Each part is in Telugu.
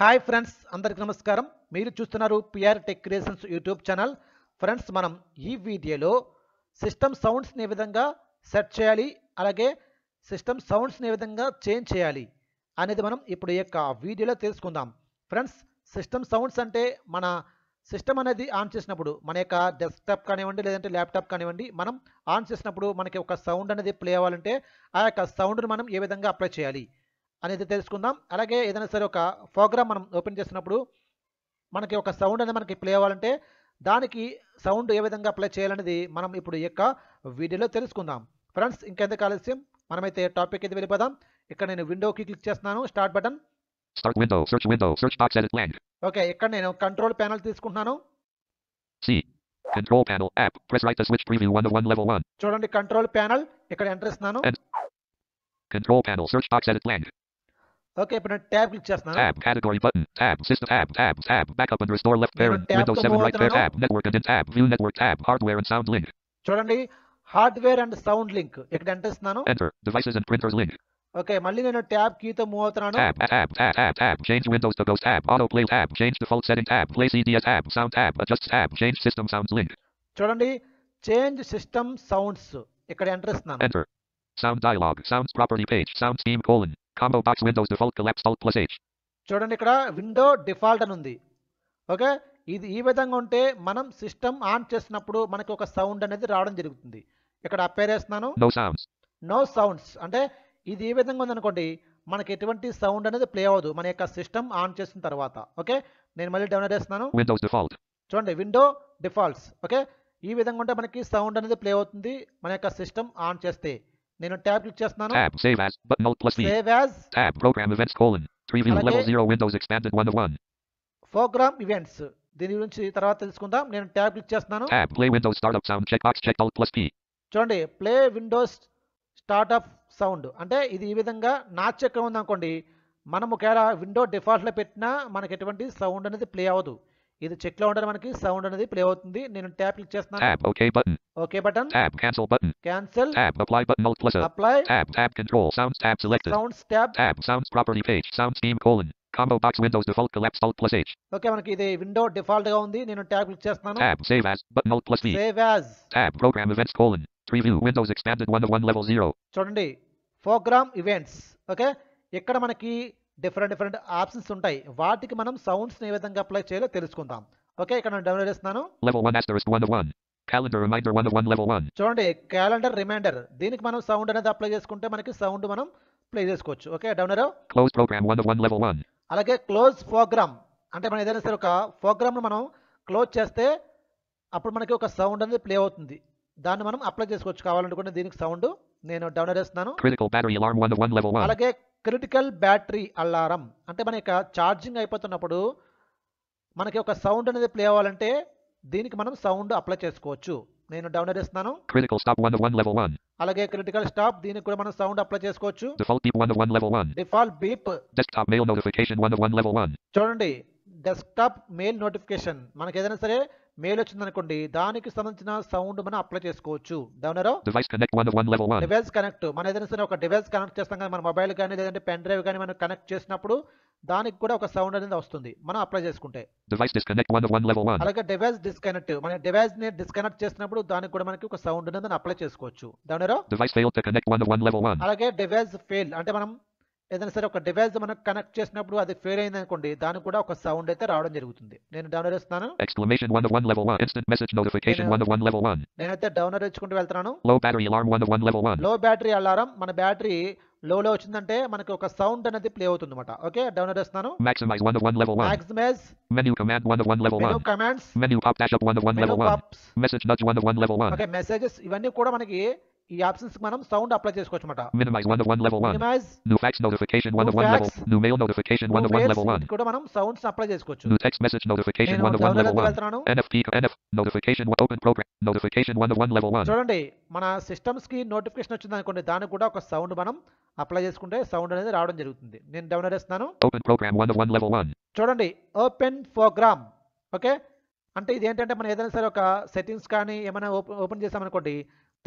హాయ్ ఫ్రెండ్స్ అందరికీ నమస్కారం. మీరు చూస్తున్నారు PR tech creations YouTube channel. Friends మనం ఈ వీడియోలో సిస్టమ్ సౌండ్స్ని ఏ విధంగా సెట్ చేయాలి అలాగే సిస్టమ్ సౌండ్స్ని ఏ విధంగా చేంజ్ చేయాలి అనేది మనం ఇప్పుడు ఈ యొక్క వీడియోలో తెలుసుకుందాం. ఫ్రెండ్స్ సిస్టమ్ సౌండ్స్ అంటే మన సిస్టమ్ అనేది ఆన్ చేసినప్పుడు మన యొక్క డెస్క్టాప్ కానివ్వండి లేదంటే ల్యాప్టాప్ కానివ్వండి మనం ఆన్ చేసినప్పుడు మనకి ఒక సౌండ్ అనేది ప్లే అవ్వాలంటే ఆ యొక్క సౌండ్ని మనం ఏ విధంగా అప్లై చేయాలి? అనేది తెలుసుకుందాం. అలాగే ఏదైనా సరే ఒక ప్రోగ్రామ్ మనం ఓపెన్ చేసినప్పుడు మనకి ఒక సౌండ్ అనేది మనకి ప్లే అవ్వాలంటే దానికి సౌండ్ ఏ విధంగా అప్లై చేయాలనేది మనం ఇప్పుడు ఈ యొక్క వీడియోలో తెలుసుకుందాం. ఫ్రెండ్స్ ఇంకెందుకు ఆలస్యం? మనమైతే టాపిక్ అయితే వెళ్ళిపోదాం. ఇక్కడ నేను విండోకి క్లిక్ చేస్తున్నాను. Start button. Start window, search window, search box edit blank. Okay ఇక్కడ నేను కంట్రోల్ ప్యానల్ తీసుకుంటున్నాను. C. Control panel, app, press right to switch preview 1 to 1 level 1. చూడండి కంట్రోల్ ప్యానల్ ఇక్కడ ఎంటర్ ఇస్తున్నాను Control panel, search box edit blank. Okay ఇప్పుడు నేను ట్యాబ్ క్లిక్ చేస్తున్నాను Tab, category button, tab, system tab, tab, tab, backup and restore left నేను parent, tab Windows తో 7 move right pair అవుతున్నాను. tab, network and in tab, view network tab, hardware and sound link. చూడండి హార్డ్వేర్ అండ్ సౌండ్ లింక్ ఇక్కడ ఎంటర్ ఇస్తున్నాను Enter, devices and printers link. Okay మళ్ళీ నేను ట్యాబ్ కీతో మూవ్ అవుతున్నాను Tab, tab, tab, tab, tab, change windows to ghost tab, autoplay tab, change default setting tab, play CDS tab, sound tab, adjust tab, change system sounds link. చూడండి చేంజ్ సిస్టమ్ సౌండ్స్ ఇక్కడ ఎంటర్ ఇస్తున్నాను Enter. Sound dialog, sounds property page, sound scheme colon, combo box windows default collapse alt plus H. చూడండి ఇక్కడ విండో డిఫాల్ట్ అని ఉంది. ఓకే? ఇది ఈ విధంగా ఉంటే మనం సిస్టమ్ ఆన్ చేసినప్పుడు మనకి ఒక సౌండ్ అనేది రావడం జరుగుతుంది. ఇక్కడ అప్పేర్ వేస్తున్నాను. No sounds. నో సౌండ్స్ అంటే ఇది ఈ విధంగా ఉందనుకోండి మనకి ఎటువంటి సౌండ్ అనేది ప్లే అవ్వదు. మన యొక్క సిస్టమ్ ఆన్ చేసిన తర్వాత. ఓకే? నేను మళ్ళీ డౌన్లోడ్ చేస్తున్నాను Windows default. చూడండి విండో డిఫాల్ట్స్ ఓకే? ఈ విధంగా ఉంటే మనకి సౌండ్ అనేది ప్లే అవుతుంది మన యొక్క సిస్టమ్ ఆన్ చేస్తే. నేను ట్యాబ్ క్లిక్ చేస్తున్నాను Tab, save as, button alt plus V. Save as Tab, program events colon. Preview అలాగే- level 0 Windows expanded 1 to 1. Program events దీని గురించి తర్వాత తెలుసుకుందాం నేను ట్యాబ్ క్లిక్ చేస్తున్నాను Tab, play Windows startup sound checkbox checked alt plus P. చూడండి ప్లే విండోస్ స్టార్ట్అప్ సౌండ్ అంటే ఇది ఈ విధంగా నాచ్ ఎక్కడ ఉంది అనుకోండి మనం ఒకవేళ విండో డిఫాల్ట్లో పెట్టినా మనకి ఎటువంటి సౌండ్ అనేది ప్లే అవ్వదు ఇది చెక్లో ఉండడం మనకి సౌండ్ అనేది ప్లే అవుతుంది. నేను ట్యాప్ క్లిక్ చేస్తున్నాను. Tap okay button okay button. Tap cancel button cancel. Tap apply button alt plus apply tap tap control sound tap selected sound tap tap sound property page sound scheme colon combo box Windows default collapse alt plus H okay మనకి ఇది విండో డిఫాల్ట్గా ఉంది. నేను ట్యాప్ క్లిక్ చేస్తున్నాను. Tap save as button alt plus save as tap program events colon preview Windows expanded 1 1 level 0 చూడండి. ప్రోగ్రామ్ ఈవెంట్స్ ఓకే ఇక్కడ మనకి డిఫరెంట్ డిఫరెంట్ ఆప్షన్స్ ఉంటాయి. వాటికి మనం సౌండ్స్ ఏ విధంగా అప్లై చేయాలో తెలుసుకుందాం. ఓకే ఇక్కడ నేను డౌన్లోడ్ చేస్తున్నాను. Level 1 asterisk 1 to 1. Calendar reminder 1 to 1 level 1. చూడండి క్యాలెండర్ రిమైండర్ దీనికి మనం సౌండ్ అనేది అప్లై చేసుకుంటే మనకి సౌండ్ మనం ప్లే చేసుకోవచ్చు. ఓకే డౌనర్ Close program 1 to 1 level 1. అలాగే క్లోజ్ ప్రోగ్రామ్. అంటే మనం ఏదైనా సరే ఒక ప్రోగ్రామ్ను మనం క్లోజ్ చేస్తే అప్పుడు మనకి ఒక సౌండ్ అనేది ప్లే అవుతుంది. దాన్ని మనం అప్లై చేసుకోవచ్చు. కావాలనుకుంటే దీనికి సౌండ్ నేను డౌన్లోడ్ చేస్తున్నాను battery alarm 1 to 1 level 1. అలాగే క్రిటికల్ బ్యాటరీ అలారం అంటే మన యొక్క ఛార్జింగ్ అయిపోతున్నప్పుడు మనకి ఒక సౌండ్ అనేది ప్లే అవ్వాలంటే దీనికి మనం సౌండ్ అప్లై చేసుకోవచ్చు నేను డౌన్లోడ్ చేస్తున్నాను stop 1 to 1 level 1. అలాగే క్రిటికల్ స్టాప్ దీనికి కూడా మనం సౌండ్ అప్లై చేసుకోవచ్చు beep 1 to 1 level 1. Default beep mail notification 1 to 1 level 1. చూడండి డెస్క్టాప్ మెయిల్ నోటిఫికేషన్ మనకి ఏదైనా సరే మెయిల్ వచ్చిందనుకోండి దానికి సంబంధించిన సౌండ్ మనం అప్లై చేసుకోవచ్చు. డౌనరో? Device connect 1 to 1 level 1. Device connect మన ఏదైనా సరే ఒక డివైస్ కనెక్ట్ చేస్తాం కదా మన మొబైల్ కానీ లేదంటే పెన్ డ్రైవ్ కానీ మనం కనెక్ట్ చేసినప్పుడు దానికి కూడా ఒక సౌండ్ అనేది వస్తుంది. మనం అప్లై చేసుకుంటే. Device disconnect 1 to 1 level 1. అలాగే డివైస్ డిస్కనెక్ట్ మన డివైస్ని డిస్కనెక్ట్ చేసినప్పుడు దానికి కూడా మనకి ఒక సౌండ్ అనేది అప్లై చేసుకోవచ్చు. డౌనరో? Device failed to connect 1 to 1 level 1. అలాగే డివైస్ ఫెయిల్ అంటే మనం ఏదైనా సరే ఒక డివైస్ మనం కనెక్ట్ చేసినప్పుడు అది ఫెయిల్ అయింది అనుకోండి దానికి కూడా ఒక సౌండ్ అయితే రావడం జరుగుతుంది నేను డౌన్లోడ్ చేస్తున్నాను Exclamation 1 to 1 level 1. Instant message notification Yeah. 1 to 1 level 1. నేనైతే డౌన్లోడ్ తెచ్చుకుంటూ వెళ్తున్నాను Low battery alarm 1 to 1 level 1. Low battery alarm మన బ్యాటరీ లోలో వచ్చిందంటే మనకి ఒక సౌండ్ అనేది ప్లే అవుతుంది అనమాట ఓకే డౌన్లోడ్ చేస్తున్నాను Maximize 1 to 1 level 1. Maximize Menu command 1 to 1 level menu 1. Commands Menu pop dash up 1 to 1 menu level 1. Pops Message nudge 1 to 1 level 1. Okay messages ఇవన్నీ కూడా మనకి ఈ ఆప్షన్స్ మనం సౌండ్ అప్లై చేసుకోవచ్చు అనమాట Minimize 1 to 1 level 1. Minimize New fax notification 1 to New 1 level. fax. New mail notification 1 to 1 level 1. కూడా మనం సౌండ్స్ అప్లై చేసుకోవచ్చు text message notification నేను 1 to 1 డౌన్లోడ్ level 1. వెళ్తున్నాను NFP NF notification 1 open program notification 1 to 1 level 1. చూడండి మన సిస్టమ్స్కి నోటిఫికేషన్ వచ్చింది అనుకోండి దానికి కూడా ఒక సౌండ్ మనం అప్లై చేసుకుంటే సౌండ్ అనేది రావడం జరుగుతుంది నేను డౌన్లోడ్ చేస్తున్నాను Open program 1 to 1 level 1. చూడండి ఓపెన్ ప్రోగ్రామ్ ఓకే అంటే ఇది ఏంటంటే మనం ఏదైనా సరే ఒక సెట్టింగ్స్ కానీ ఏమైనా ఓపెన్ ఓపెన్ చేసామనుకోండి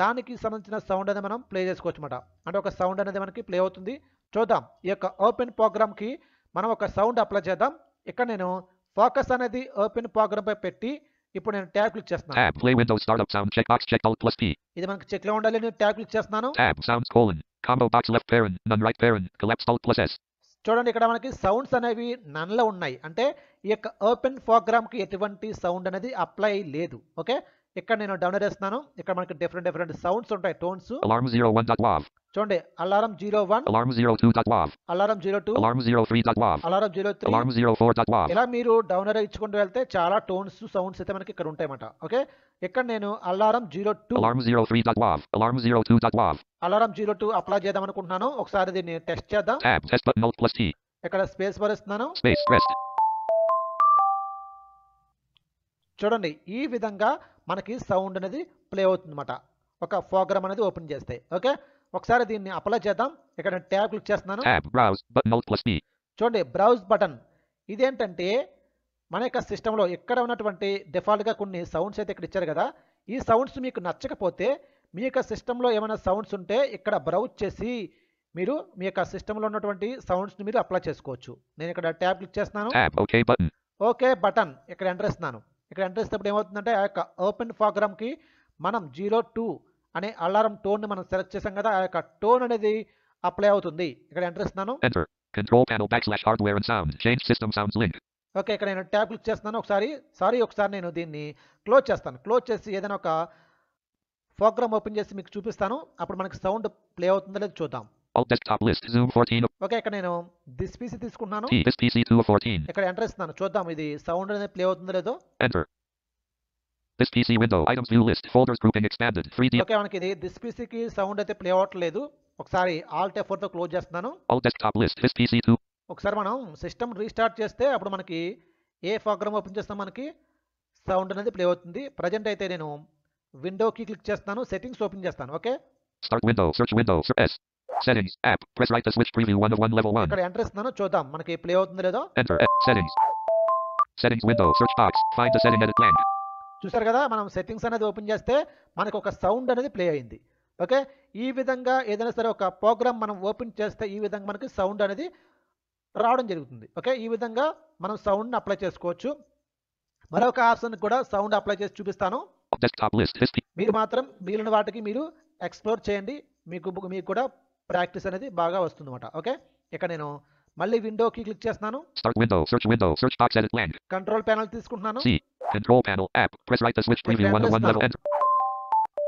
దానికి సంబంధించిన సౌండ్ అనేది మనం ప్లే చేసుకోవచ్చు అనమాట అంటే ఒక సౌండ్ అనేది మనకి ప్లే అవుతుంది. చూద్దాం. ఈ యొక్క ఓపెన్ ప్రోగ్రామ్కి మనం ఒక సౌండ్ అప్లై చేద్దాం. ఇక్కడ నేను ఫోకస్ అనేది ఓపెన్ ప్రోగ్రామ్ పై పెట్టి ఇప్పుడు నేను ట్యాబ్ క్లిక్ చేస్తున్నాను. ఇది మనకి చెక్లో ఉండాలి. నేను ట్యాబ్ క్లిక్ చేస్తున్నాను. చూడండి ఇక్కడ మనకి సౌండ్స్ అనేవి నన్లో ఉన్నాయి. అంటే ఈ యొక్క ఓపెన్కి ఎటువంటి సౌండ్ అనేది అప్లై లేదు. ఓకే ఇక్కడ నేను డౌన్లోడ్ చేస్తున్నాను ఇక్కడ మనకి డిఫరెంట్ డిఫరెంట్ సౌండ్స్ ఉంటాయి టోన్స్ Alarm 01.wav. చూడండి alarm zero one Alarm 02.wav. Alarm zero two Alarm 03.wav. Alarm zero three Alarm 04.wav. ఇలా మీరు డౌన్లోడ్ ఇచ్చుకుంటూ వెళ్తే చాలా టోన్స్ సౌండ్స్ అయితే మనకి ఇక్కడ ఉంటాయన్నమాట ఓకే ఇక్కడ నేను alarm zero two Alarm 03.wav. Alarm 02.wav. Alarm zero two apply చేద్దాం అనుకుంటున్నాను ఒకసారి దీన్ని టెస్ట్ చేద్దాం Tab. Test button Alt plus T. ఇక్కడ స్పేస్ Space. Rest. చూడండి ఈ విధంగా మనకి సౌండ్ అనేది ప్లే అవుతుందన్నమాట. ఒక ప్రోగ్రామ్ అనేది ఓపెన్ చేస్తే. ఓకే? ఒకసారి దీన్ని అప్లై చేద్దాం. ఇక్కడ ట్యాబ్ క్లిక్ చేస్తున్నాను. చూడండి బ్రౌజ్ బటన్ ఇదేంటంటే మన యొక్క సిస్టంలో ఎక్కడ ఉన్నటువంటి డిఫాల్ట్గా కొన్ని సౌండ్స్ అయితే ఇక్కడ ఇచ్చారు కదా ఈ సౌండ్స్ మీకు నచ్చకపోతే మీ యొక్క సిస్టంలో ఏమైనా సౌండ్స్ ఉంటే ఇక్కడ బ్రౌజ్ చేసి మీరు మీ యొక్క సిస్టంలో ఉన్నటువంటి సౌండ్స్ని మీరు అప్లై చేసుకోవచ్చు. నేను ఇక్కడ ట్యాబ్ క్లిక్ చేస్తున్నాను. ఓకే బటన్ ఇక్కడ ఎంటర్ ఇస్తున్నాను ఇక్కడ ఎంటర్ ఇస్తే ఏమవుతుందంటే ఆ యొక్క ఓపెన్ ప్రోగ్రామ్కి మనం జీరో టూ అనే అలారం టోన్ని మనం సెలెక్ట్ చేసాం కదా ఆ యొక్క టోన్ అనేది అప్లై అవుతుంది ఇక్కడ ఎంటర్ ఇస్తున్నాను Enter. Control panel backslash hardware and sound. Change system sounds link. Okay ఇక్కడ నేను ట్యాబ్ క్లిక్ చేస్తున్నాను ఒకసారి సారీ ఒకసారి నేను దీన్ని క్లోజ్ చేస్తాను క్లోజ్ చేసి ఏదైనా ఒక ప్రోగ్రామ్ ఓపెన్ చేసి మీకు చూపిస్తాను అప్పుడు మనకి సౌండ్ ప్లే అవుతుందో లేదో చూద్దాం Alt desktop list. Zoom 14. Okay ఇక్కడ నేను దిస్ పీసీ తీసుకుంటున్నాను T. This PC 2 of 14. ఇక్కడ ఎంటర్ ఇస్తున్నాను చూద్దాం ఇది సౌండ్ అనేది ప్లే అవుతుందో లేదో Enter. This PC window. Items view list. Folders grouping expanded. 3D. Okay మనకి ఇది దిస్ పీసీకి సౌండ్ అయితే ప్లే అవ్వట్లేదు ఒకసారి ఆల్ట్తో క్లోజ్ చేస్తున్నాను Alt desktop list. This PC 2. ఒకసారి మనం సిస్టమ్ రీస్టార్ట్ చేస్తే అప్పుడు మనకి ఏ ప్రోగ్రామ్ ఓపెన్ చేస్తాం మనకి సౌండ్ అనేది ప్లే అవుతుంది ప్రజెంట్ అయితే నేను విండోకి క్లిక్ చేస్తాను సెట్టింగ్స్ ఓపెన్ చేస్తాను okay Start window. Search window. Search S. Settings. App. Press right to switch preview 1 of 1 level 1. ఇక్కడ ఎంటర్ ఇస్తున్నాను చూద్దాం మనకి ప్లే అవుతుందో లేదో Enter. Settings. Settings window. Search box. Find the setting edit blank. చూసారు కదా మనం సెట్టింగ్స్ అనేది ఓపెన్ చేస్తే మనకు ఒక సౌండ్ అనేది ప్లే అయింది ఓకే ఈ విధంగా ఏదైనా సరే ఒక ప్రోగ్రామ్ మనం ఓపెన్ చేస్తే ఈ విధంగా మనకి సౌండ్ అనేది రావడం జరుగుతుంది ఓకే ఈ విధంగా మనం సౌండ్ని అప్లై చేసుకోవచ్చు మరొక ఆప్షన్ కూడా సౌండ్ అప్లై చేసి చూపిస్తాను. మీరు మాత్రం మిగిలిన వాటికి మీరు ఎక్స్ప్లోర్ చేయండి మీకు మీకు కూడా ప్రాక్టీస్ అనేది బాగా వస్తుంది అన్నమాట ఓకే? ఇక్కడ నేను మళ్ళీ విండో కి క్లిక్ చేస్తున్నాను. Start window search window search box edit land control panel తీసుకుంటున్నాను. C control panel app press right the switch preview 1 1 level enter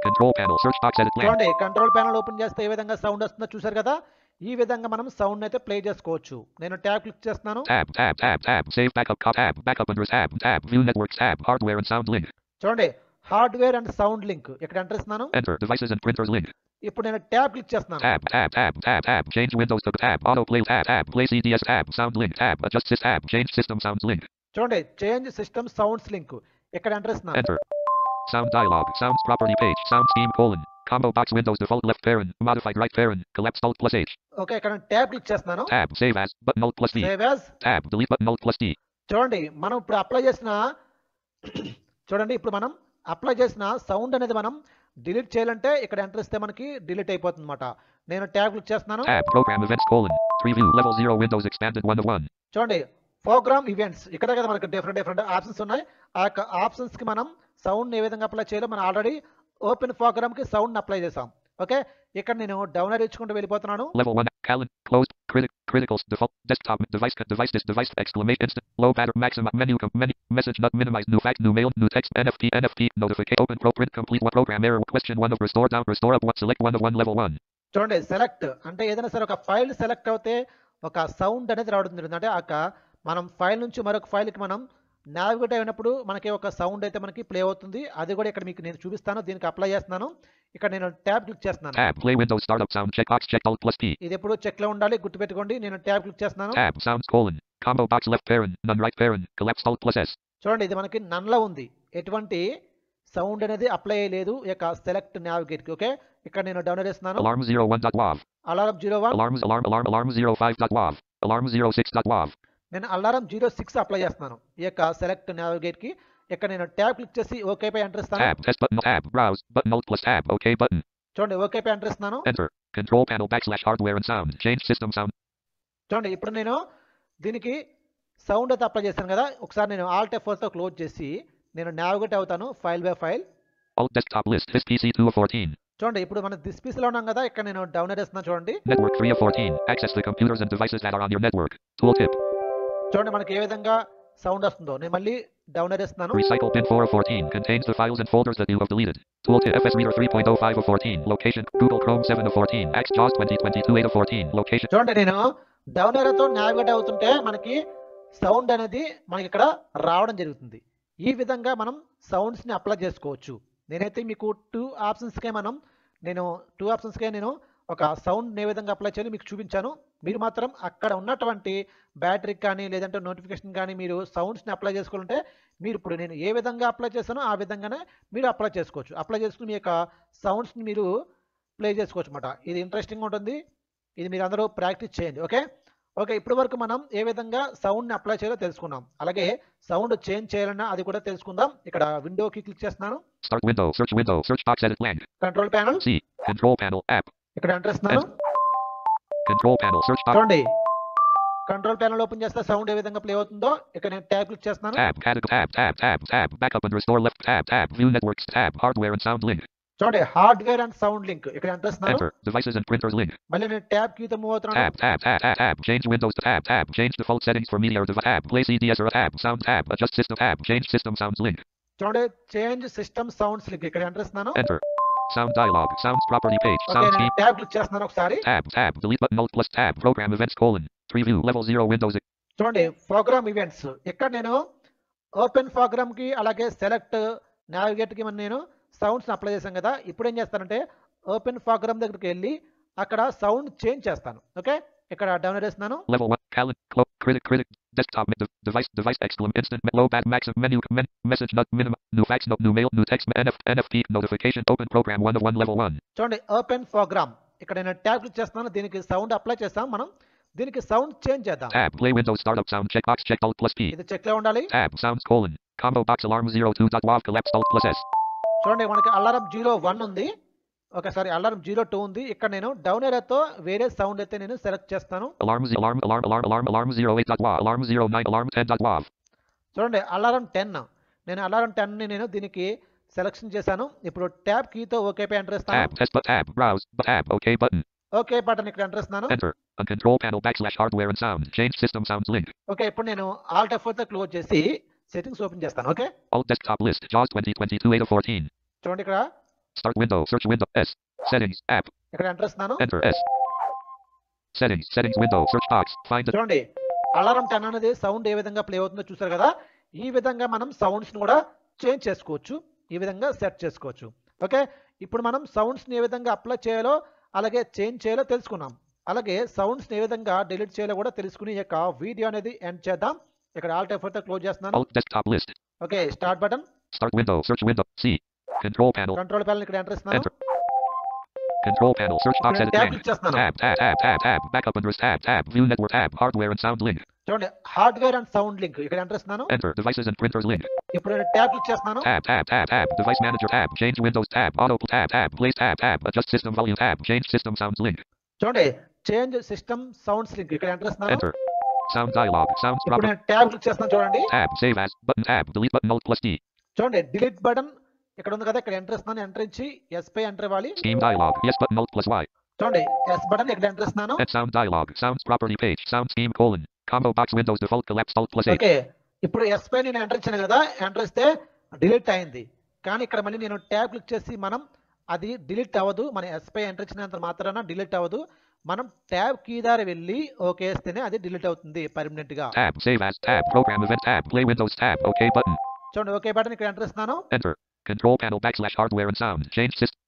control panel search box edit land చూడండి కంట్రోల్ ప్యానెల్ ఓపెన్ చేస్తే ఈ విధంగా సౌండ్ వస్తుందో చూశారు కదా? ఈ విధంగా మనం సౌండ్ అయితే ప్లే చేసుకోవచ్చు. నేను ట్యాబ్ క్లిక్ చేస్తున్నాను. Tab tab tab tab save backup cut app backup under app tab view networks app hardware and sound link చూడండి హార్డ్వేర్ అండ్ సౌండ్ లింక్ ఇక్కడ ఎంటర్ చేస్తున్నాను. డివైసెస్ అండ్ ప్రింటర్స్ లింక్ ఇప్పుడు నేను ట్యాబ్ క్లిక్ చేస్తున్నాను Tab. Tab. Tab. Tab. Tab. Change windows to tab. Autoplay. Tab. Tab. Play CDS. Tab. Sound link. Tab. Adjust sys. Tab. Change system sounds link. చూడండి చేంజ్ సిస్టమ్ సౌండ్స్ లింక్ ఇక్కడ ఎంటర్ ఇస్తున్నాను Enter. Sound dialog. Sounds property page. Sound scheme colon. Combo box Windows default left parent. Modified right parent. Collapsed Alt plus H. Okay ఇక్కడ ట్యాబ్ క్లిక్ చేస్తున్నాను Tab. Save as. Button Alt plus D. Save as Tab. Delete button Alt plus D. చూడండి మనం ఇప్పుడు అప్లై చేసిన చూడండి ఇప్పుడు మనం అప్లై చేసిన సౌండ్ అనేది మనం డిలీట్ చేయాలంటే ఇక్కడ ఎంటర్ ఇస్తే మనకి డిలీట్ అయిపోతుంది అనమాట నేను ట్యాబ్ క్లిక్ చేస్తున్నాను Tab. Program events colon. Preview. Level 0 Windows expanded 1 of 1. చూడండి ప్రోగ్రామ్ ఈవెంట్స్ ఇక్కడ కదా మనకి డిఫరెంట్ డిఫరెంట్ ఆప్షన్స్ ఉన్నాయి ఆ యొక్క ఆప్షన్స్కి మనం సౌండ్ ఏ విధంగా అప్లై చేయాలో మనం ఆల్రెడీ ఓపెన్ ప్రోగ్రామ్కి సౌండ్ అప్లై చేసాం ఓకే ఇక్కడ నేను డౌన్లోడ్ ఇచ్చుకుంటూ వెళ్ళిపోతున్నాను Level 1. Calendar. Closed. Critic. Criticals. Default. Desktop. Device. Device. This device. Exclamation. Instant. Low battery. Maximum. Menu. Com, menu. Message. Not minimize. New fact. New mail. New text. NFT. NFT. Notification. Open. Pro. Print. Complete. What program error? Question one of restore down. Restore up. What? Select one of one Level one. చూడండి సెలెక్ట్ అంటే ఏదైనా సరే ఒక ఫైల్ సెలెక్ట్ అవుతే ఒక సౌండ్ అనేది రావడం జరుగుతుంది అంటే ఆ మనం ఫైల్ నుంచి మరొక ఫైల్కి మనం నావిగేట్ అయినప్పుడు మనకి ఒక సౌండ్ అయితే మనకి ప్లే అవుతుంది అది కూడా ఇక్కడ మీకు నేను చూపిస్తాను దీనికి అప్లై చేస్తున్నాను ఇక్కడ నేను ట్యాబ్ క్లిక్ చేస్తున్నాను Tab. Play Windows Startup Sound. Checkbox. Check Alt plus P. ఇది ఎప్పుడు చెక్లో ఉండాలి గుర్తుపెట్టుకోండి నేను ట్యాబ్ క్లిక్ చేస్తున్నాను Tab. Sounds colon. Combo box left parent. None right parent. Collapsed Alt plus S. చూడండి ఇది మనకి నన్లో ఉంది ఎటువంటి సౌండ్ అనేది అప్లై అయ్యలేదు యొక్క సెలెక్ట్ నావిగేట్కి ఓకే ఇక్కడ నేను డౌన్లోడ్ చేస్తున్నాను Alarm 01.wav. Alarm zero one Alarms. Alarm. Alarm. Alarm 05.wav. Alarm 06.wav. నేను అలారం జీరో సిక్స్ అప్లై చేస్తున్నాను ఈ యొక్క సెలెక్ట్ నావిగేట్కి ఇక్కడ నేను ట్యాబ్ క్లిక్ చేసి ఓకే పై ఎంటర్ ఇస్తాను. Tab test button tab browse button out plus tab okay button చూడండి ఓకే పై ఎంటర్ ఇస్తాను enter control panel back slash hardware and sound change system sound చూడండి ఇప్పుడు నేను దీనికి సౌండ్ అయితే అప్లై చేశాను కదా. ఒకసారి నేను ఆల్ టెఫ్తో క్లోజ్ చేసి నేను నావిగేట్ అవుతాను file by file alt desktop list his PC 2 చూడండి ఇప్పుడు మనం దిస్ పిసి లో ఉన్నాం కదా ఇక్కడ నేను డౌన్ అరే ఇస్తున్నా చూడండి. Network 3 14 access the computers and devices that are on your network tool tip చూడండి మనకి ఏ విధంగా సౌండ్ వస్తుందో నేను మళ్ళీ డౌన్ చేస్తున్నాను Recycle bin 4 of 14 contains the files and folders that you have deleted. Tooltip FS Reader 3.05 of 14. Location Google Chrome 7 of 14. Axe JAWS 2022 8 of 14. Location చూడండి నేను డౌన్ ఏరియాతో నావిగేట్ అవుతుంటే మనకి సౌండ్ అనేది మనకి ఇక్కడ రావడం జరుగుతుంది ఈ విధంగా మనం సౌండ్స్ని అప్లై చేసుకోవచ్చు నేనైతే మీకు టూ ఆప్షన్స్కే మనం నేను టూ ఆప్షన్స్కే నేను ఒక సౌండ్ ఏ విధంగా అప్లై చేయాలి మీకు చూపించాను. మీరు మాత్రం అక్కడ ఉన్నటువంటి బ్యాటరీకి కానీ లేదంటే నోటిఫికేషన్ కానీ మీరు సౌండ్స్ని అప్లై చేసుకోవాలంటే మీరు ఇప్పుడు నేను ఏ విధంగా అప్లై చేశానో ఆ విధంగానే మీరు అప్లై చేసుకోవచ్చు. అప్లై చేసుకుని మీ యొక్క సౌండ్స్ని మీరు ప్లే చేసుకోవచ్చు అనమాట ఇది ఇంట్రెస్టింగ్ ఉంటుంది. ఇది మీరు అందరూ ప్రాక్టీస్ చేయండి. ఓకే ఓకే ఇప్పటి వరకు మనం ఏ విధంగా సౌండ్ని అప్లై చేయాలో తెలుసుకున్నాం. అలాగే సౌండ్ చేంజ్ చేయాలన్నా అది కూడా తెలుసుకుందాం. ఇక్కడ విండోకి క్లిక్ చేస్తున్నాను. Edit blank. Control panel C. Control panel. App. ఇక్కడ ఎంటర్ ఇస్తున్నాను Control panel. Search box. చూడండి కంట్రోల్ ప్యానల్ ఓపెన్ చేస్తే సౌండ్ ఏ విధంగా ప్లే అవుతుందో ఇక్కడ నేను ట్యాబ్ క్లిక్ చేస్తున్నాను Tab. Category. Tab. Tab. Tab. Tab. Backup and restore left. Tab. Tab. View networks. Tab. Hardware and sound link. చూడండి హార్డ్వేర్ అండ్ సౌండ్ లింక్ ఇక్కడ ఎంటర్ ఇస్తున్నాను Enter. Devices and printers link. మళ్ళీ నేను ట్యాబ్ కీతో మూవ్ అవుతున్నాను Tab. Tab. Tab. Tab. Tab. Change windows to tab. Tab. Change default settings for media or device. Tab. Play CDS or a tab. Sound tab. Adjust system tab. Change system sounds link. చూడండి చేంజ్ సిస్టమ్ సౌండ్స్ లింక్ ఇక్కడ ఎంటర్ ఇస్తున్నాను Enter. Sound dialog. Sounds property page. Okay Sound నేను scheme. ట్యాబ్ క్లిక్ చేస్తున్నాను ఒకసారి Tab. Tab. Delete button alt plus tab. Program events colon. Preview. Level 0 Windows. చూడండి ప్రోగ్రామ్ ఈవెంట్స్ ఇక్కడ నేను ఓపెన్ ప్రోగ్రామ్కి అలాగే సెలెక్ట్ నావిగేట్కి మనం నేను సౌండ్స్ అప్లై చేశాను కదా ఇప్పుడు ఏం చేస్తానంటే ఓపెన్ ప్రోగ్రామ్ దగ్గరికి వెళ్ళి అక్కడ సౌండ్ చేంజ్ చేస్తాను ఓకే ఇక్కడ డౌన్ చేస్తున్నాను Level 1. Calendar. Clo- critic. Critic. Desktop. de- device. Device. Exclam. Instant. me- Low. Bad. Maximum. Menu. Men, message. Nut. Minimum. New fax. Note. New mail. New text. NF, NFT. Notification. Open program. 1 of 1. Level 1. చూడండి ఓపెన్ ప్రోగ్రామ్ ఇక్కడ నేను ట్యాబ్ క్లిక్ చేస్తున్నాను దీనికి సౌండ్ అప్లై చేస్తాం మనం దీనికి సౌండ్ చేంజ్ చేద్దాం Tab. Play Windows Startup Sound. Checkbox. Check Alt plus P. ఇది చెక్ లో ఉండాలి Tab. Sounds colon. Combo box alarm 02. Dot WAV. Collapse. Alt plus S. చూడండి మనకి alarm zero one okay sir alarm zero two ఉంది. ఇక్కడ నేను డౌన్ ఎరతో వేరే సౌండ్ అయితే నేను సెలెక్ట్ చేస్తాను. చూడండి అలారం టెన్ నేను అలారం టెన్ని నేను దీనికి సెలెక్షన్ చేశాను. ఇప్పుడు ట్యాబ్ కీతో ఓకే పే ఎంటర్ ఇస్తాను ఓకే బటన్ ఓకే బటన్ ఇక్కడ ఎంటర్ ఇస్తాను control panel back slash hardware and sound change system sound link okay ఇప్పుడు నేను ఆల్ టెఫ్తో క్లోజ్ చేసి సెట్టింగ్స్ ఓపెన్ చేస్తాను ఓకే ఆల్ డెస్క్టాప్ లిస్ట్ జాస్ 2022 చూడండి ఇక్కడ Start window. Search window. S. Settings. App. ఇక్కడ ఎంటర్ ఇస్తున్నాను Enter S. Settings. Settings window. Search box. Find the చూడండి అలారం టెన్ అనేది సౌండ్ ఏ విధంగా ప్లే అవుతుందో చూసారు కదా ఈ విధంగా మనం సౌండ్స్ని కూడా చేంజ్ చేసుకోవచ్చు ఈ విధంగా సెట్ చేసుకోవచ్చు ఓకే ఇప్పుడు మనం సౌండ్స్ని ఏ విధంగా అప్లై చేయాలో అలాగే చేంజ్ చేయాలో తెలుసుకున్నాం అలాగే సౌండ్స్ని ఏ విధంగా డిలీట్ చేయాలో కూడా తెలుసుకుని ఈ యొక్క వీడియో అనేది ఎండ్ చేద్దాం ఇక్కడ ఆల్ టైప్ క్లోజ్ చేస్తున్నాను. Okay start button Start window. Search window. C. Control panel. Control panel ఇక్కడ ఎంటర్ ఇస్తున్నాను Enter. Control panel. Search box ఇప్పుడు edit ట్యాబ్ blank. క్లిక్ చేస్తున్నాను Tab. Tab. Tab. Tab. Tab. Backup and rest. Tab. Tab. View network. Tab. Hardware and sound link. చూడండి హార్డ్వేర్ అండ్ సౌండ్ లింక్ ఇక్కడ ఎంటర్ ఇస్తున్నాను Enter. Devices and printers link. ఇప్పుడు నేను ట్యాబ్ క్లిక్ చేస్తున్నాను Tab. Tab. Tab. Tab. Device manager. Tab. Change windows. Tab. Auto. Tab. Tab. Place. Tab. Tab. Adjust system volume. Tab. Change system sounds link. చూడండి చేంజ్ సిస్టమ్ సౌండ్స్ లింక్ ఇక్కడ ఎంటర్ ఇస్తున్నాను Enter. Sound dialog. Sounds ఇప్పుడు proper. నేను ట్యాబ్ క్లిక్ చేస్తున్నాను చూడండి Tab. Save as. Button. Tab. Delete button. Alt plus D. చూడండి డిలీట్ బటన్ ఇక్కడ ఉంది కదా ఇక్కడ ఎంటర్ ఇస్తున్నాను ఎంటర్ ఇచ్చి ఎస్ పై ఎంటర్ ఇవ్వాలి Scheme dialog. Yes button. Alt plus Y. చూడండి ఎస్ బటన్ ఇక్కడ ఎంటర్ ఇస్తున్నాను dialog. Sounds property page. Sound scheme colon. Combo box Windows default collapsed Alt plus 8. Okay ఇప్పుడు ఎస్ పై నేను ఎంటర్ ఇచ్చాను కదా ఎంటర్ ఇస్తే డిలీట్ అయింది కానీ ఇక్కడ మళ్ళీ నేను ట్యాబ్ క్లిక్ చేసి మనం అది డిలీట్ అవ్వదు మన ఎస్ పై ఎంటర్ ఇచ్చినంత మాత్రాన డిలీట్ అవ్వదు మనం ట్యాబ్ కీ దారి వెళ్ళి ఓకే వేస్తేనే అది డిలీట్ అవుతుంది పర్మనెంట్గా Tab. Save as. Tab. Program event. Tab. Play Windows. Tab. OK button. చూడండి ఓకే బటన్ ఇక్కడ ఎంటర్ ఇస్తున్నాను Control panel backslash hardware and sound. Change system.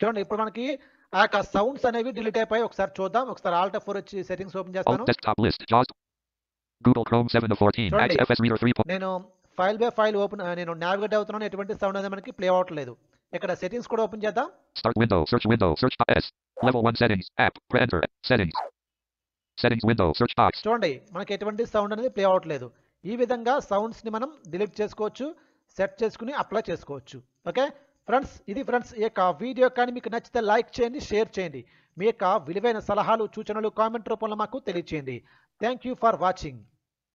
చూడండి ఇప్పుడు మనకి ఆ యొక్క సౌండ్స్ అనేవి డిలీట్ అయిపోయి ఒకసారి చూద్దాం ఒకసారి ఆల్ట్ ఫోర్ వచ్చి సెట్టింగ్స్ ఓపెన్ చేస్తాను desktop list. JAWS. Google Chrome 7 of 14. Sorry. XFS Reader 3. నేను ఫైల్ బై ఫైల్ ఓపెన్ నేను నావిగేట్ అవుతున్నాను ఎటువంటి సౌండ్ అనేది మనకి ప్లే అవ్వట్లేదు ఇక్కడ సెట్టింగ్స్ కూడా ఓపెన్ చేద్దాం Start window. Search window. Search box. S. Level 1 settings. App. Pre- Enter. Settings. Settings window. Search box. చూడండి మనకి ఎటువంటి సౌండ్ అనేది ప్లే అవ్వట్లేదు ఈ విధంగా సౌండ్స్ని మనం డిలీట్ చేసుకోవచ్చు సెట్ చేసుకుని అప్లై చేసుకోవచ్చు. ఓకే? ఫ్రెండ్స్ ఇది ఫ్రెండ్స్ ఈ యొక్క వీడియో కానీ మీకు నచ్చితే లైక్ చేయండి షేర్ చేయండి. మీ యొక్క విలువైన సలహాలు సూచనలు కామెంట్ రూపంలో మాకు తెలియచేయండి. Thank you for watching